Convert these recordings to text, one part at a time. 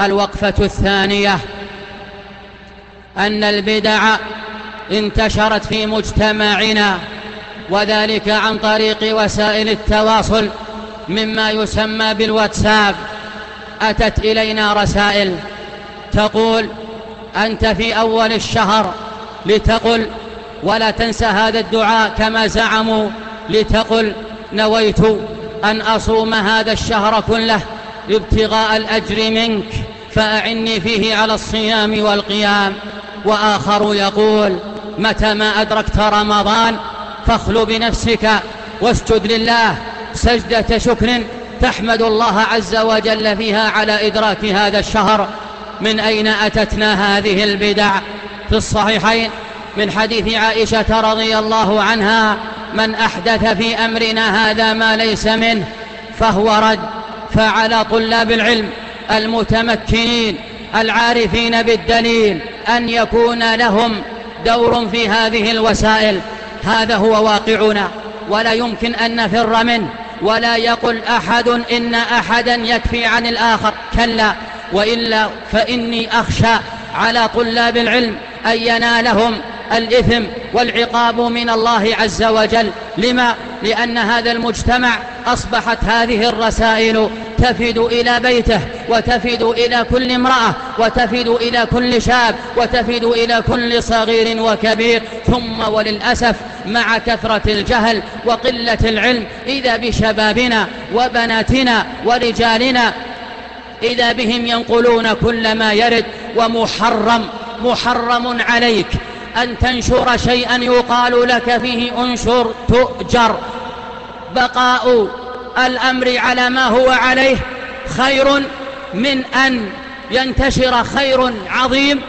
الوقفة الثانية. أن البدع انتشرت في مجتمعنا وذلك عن طريق وسائل التواصل مما يسمى بالواتساب. أتت إلينا رسائل تقول أنت في أول الشهر لتقل ولا تنسى هذا الدعاء كما زعموا لتقل. نويت أن أصوم هذا الشهر كله ابتغاء الأجر منك. فأعني فيه على الصيام والقيام. وآخر يقول متى ما أدركت رمضان فاخلو بنفسك واسجد لله. سجدة شكر تحمد الله عز وجل فيها على إدراك هذا الشهر. من أين أتتنا هذه البدع؟ في الصحيحين من حديث عائشة رضي الله عنها من أحدث في أمرنا هذا ما ليس منه فهو رد. فعلى طلاب العلم المتمكنين العارفين بالدليل أن يكون لهم دور في هذه الوسائل. هذا هو واقعنا. ولا يمكن أن نفر منه. ولا يقل أحد إن أحدا يكفي عن الآخر. كلا. وإلا فإني أخشى على طلاب العلم أن ينالهم الإثم والعقاب من الله عز وجل. لما؟ لأن هذا المجتمع أصبحت هذه الرسائل تفد إلى بيته وتفد إلى كل امرأة وتفد إلى كل شاب وتفد إلى كل صغير وكبير. ثم وللأسف مع كثرة الجهل وقلة العلم إذا بشبابنا وبناتنا ورجالنا إذا بهم ينقلون كل ما يرد ومحرم محرم عليك أن تنشر شيئا يقال لك فيه انشر تؤجر. بقاء الأمر على ما هو عليه خير من أن ينتشر خير عظيم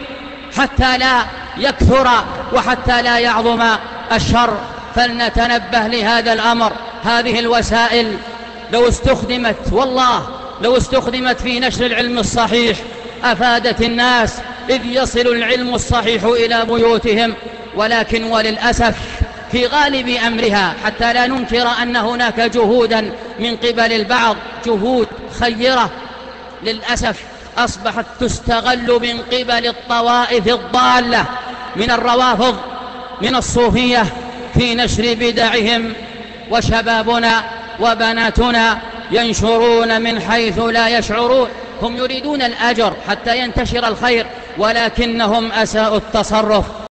حتى لا يكثر وحتى لا يعظم الشر. فلنتنبه لهذا الأمر. هذه الوسائل لو استخدمت والله لو استخدمت في نشر العلم الصحيح أفادت الناس إذ يصل العلم الصحيح إلى بيوتهم. ولكن وللأسف في غالب أمرها حتى لا ننكر أن هناك جهودا من قبل البعض جهود خيرة. للأسف أصبحت تستغل من قبل الطوائف الضالة من الروافض من الصوفية في نشر بدعهم. وشبابنا وبناتنا ينشرون من حيث لا يشعرون. هم يريدون الأجر حتى ينتشر الخير ولكنهم أساءوا التصرف.